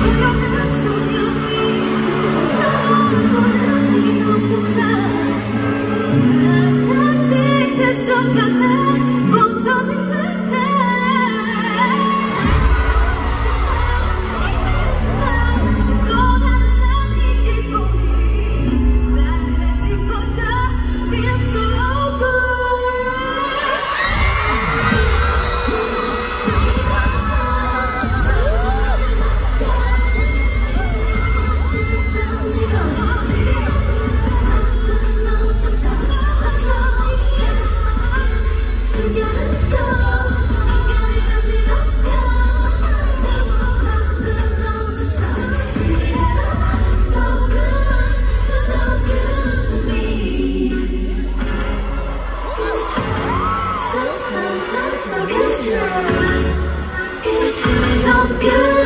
Thank you. You